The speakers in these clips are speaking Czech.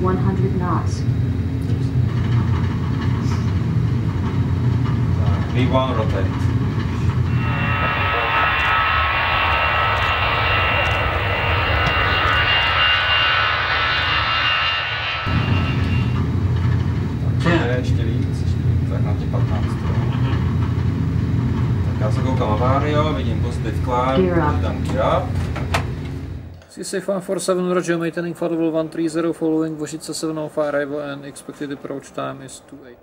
knots. V1 rotate. Tak, je ještě víc, ještě víc, tak na těch 15. jo. Tak já se koukám Avario, vidím positive climb, Gear up. Gear up. CSA 547 Roger, level 130 following Vošice 705 arrival and expected approach time is 28.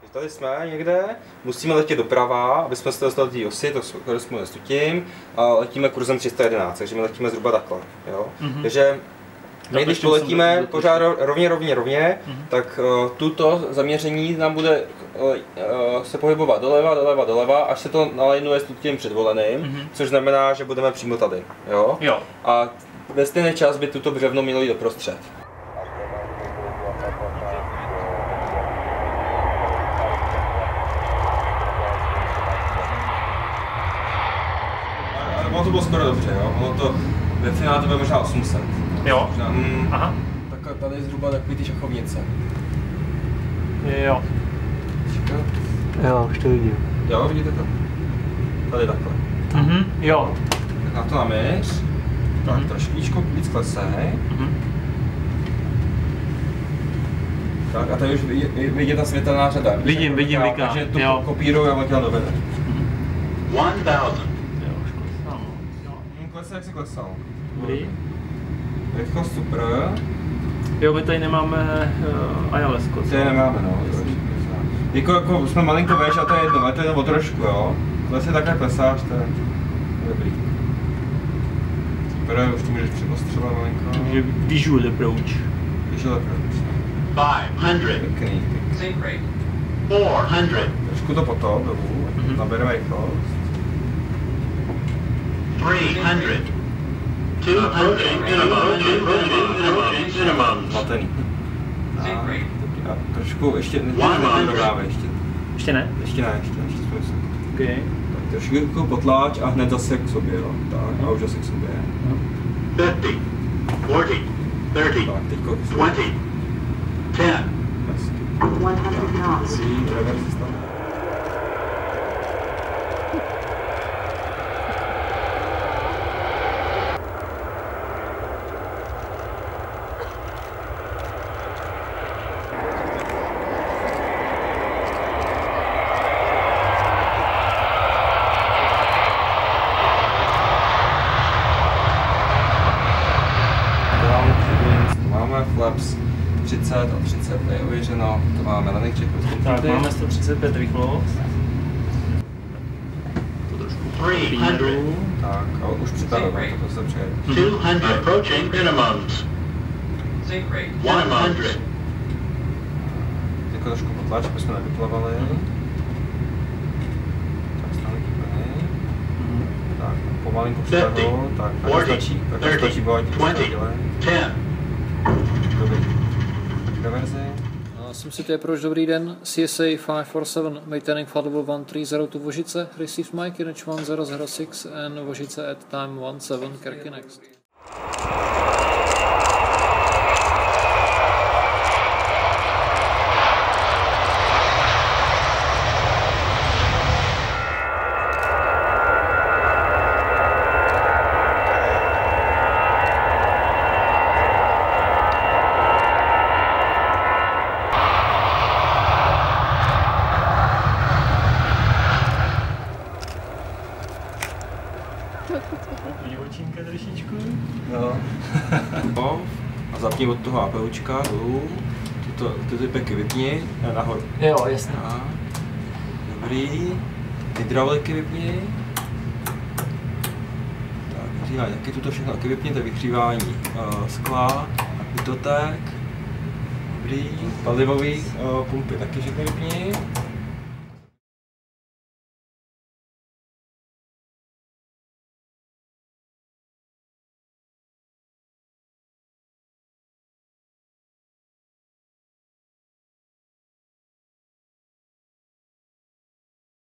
Teď Tady jsme někde, musíme letět doprava, aby jsme se dostali do osy, to jsme s tím, a letíme kurzem 311, takže my letíme zhruba takhle. Jo? Mhm. Takže my když poletíme pořád ro- rovně, rovně, rovně, Mhm. tak uh, tuto zaměření nám bude uh, uh, se pohybovat doleva, doleva, doleva, až se to nalajnuje s tím předvoleným, Mhm. což znamená, že budeme přímo tady. Jo? Jo. A ve stejný čas by tuto břevno mělo jít doprostřed. Ale ono to bylo skoro dobře, jo? Ono to, ve finále to bylo možná 800. Jo. Možná, mm, Aha. tak tady je zhruba takový ty šachovnice. Jo. Jo, už to vidím. Jo, vidíte to? Tady takhle. Mhm. Jo. Tak na to naměř. Tak Mhm. trošičku víc klesej. Mhm. Tak a tady už vidět ta světelná řada. Vidím, vidím, Tak, vyká. Takže to Jo. kopíruju a letěl do vede. 1000. Jo, už klesám. Jo. Hm, Klesá, jak si klesal. Dobrý. Rychlost super. Jo, my tady nemáme uh, ILS To je nemáme, no. Jako, jako jsme malinko veš a to je jedno, ale to je o trošku, jo. Zase takhle klesáš, to je to je dobrý. Super, už to můžeš připostřelovat malinko. Takže visual approach. Je takhle. 500. Pěkný, pěkný. Sink rate. 400. Trošku to potom dolů, Mhm. nabereme rychlost. 300. 200. Minimum. Minimum. Zmatený. A, trošku ještě, nedodáme ještě. Ještě ne? Ještě ne, ještě ne, ještě jsme se. Okay. Tak trošku potláč a hned zase k sobě, jo. Tak, a už zase k sobě. 50. 40. 30. Tak, teďko k sobě. 20. 10. Hezky. 100 knots. Dobrý, reverse stav. Down, to flaps 30 a 30 je ověřeno, to máme na check Tak, máme 135 rychlost. To trošku 300. píru. Tak, a už připravujeme, to se přejede. 200. Approaching minimums. Sink rate. 100. Teď trošku potlač, aby jsme nevyplavali. Tak stále kýpený. Tak, pomalinku připravu. Tak, tak to 40, stačí. Tak to 30, stačí, bylo 20, 10. Dobrý. Reverzi. Uh, SimCity Approach, dobrý den. CSA 547, maintaining level 130 to Vožice. Received Mike, Inch 1006 and Vožice at time 17, Kerky next. Divočinka trošičku. No. no. A zapni od toho APUčka dolů. Tyto, ty ty peky vypni. Ne, nahoru. Jo, jasně. A, dobrý. Hydrauliky vypni. Tak, vyhřívání taky tuto všechno taky vypni, to je vyhřívání uh, skla, apitotek. Dobrý. Palivový uh, pumpy taky všechny vypni.